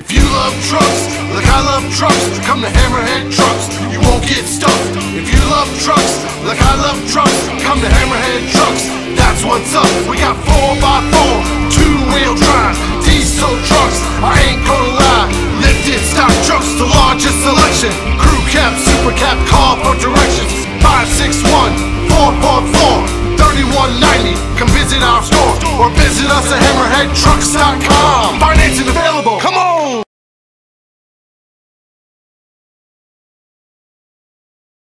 If you love trucks, like I love trucks, come to Hammerhead Trucks. You won't get stuck. If you love trucks, like I love trucks, come to Hammerhead Trucks. That's what's up. We got 4x4, two wheel drive, diesel trucks. I ain't gonna lie, lifted stock trucks, the largest selection. Crew cab, super cab, call for directions. 561 444 3190. Come visit our store or visit us at hammerheadtrucks.com.